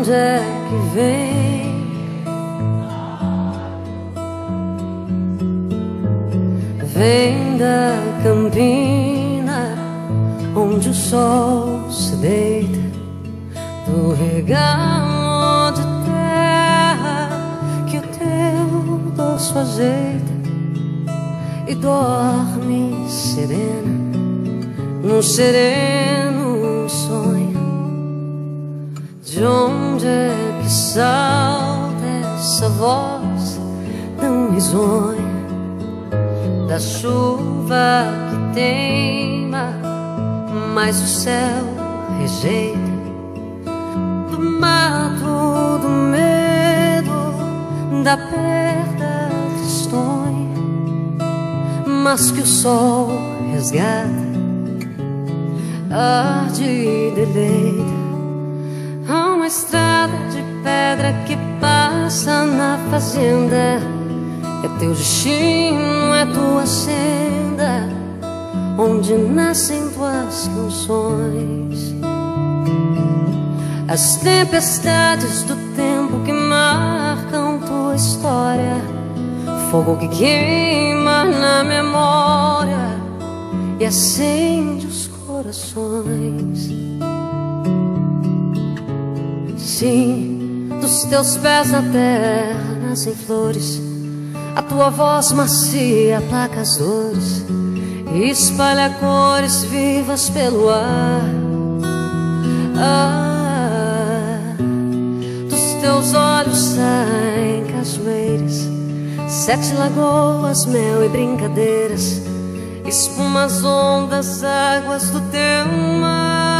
Onde é que vem? Vem da campina onde o sol se deita do regalo de terra que o teu dorso ajeita e dorme serena num sereno sonho. De onde é que salta essa voz tão risonha da chuva que teima, mas o céu rejeita do mato do medo da perda tristonha, mas que o sol resgata arde e deleita. Há uma estrada de pedra que passa na fazenda. É teu destino, é tua senda, onde nascem tuas canções. As tempestades do tempo que marcam tua história, fogo que queima na memória e acende os corações. Sim, dos teus pés na terra nascem flores. A tua voz macia aplaca as dores espalha cores vivas pelo ar. Ah, dos teus olhos saem cachoeiras, sete lagoas, mel e brincadeiras espumas, ondas, águas do teu mar.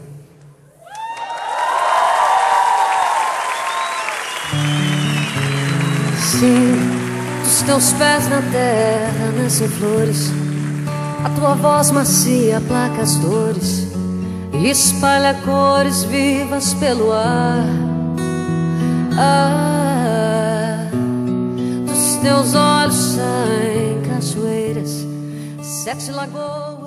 Sim, dos teus pés na terra nascem flores. A tua voz macia aplaca as dores e espalha cores vivas pelo ar. Ah, dos teus olhos saem cachoeiras, sete lagoas.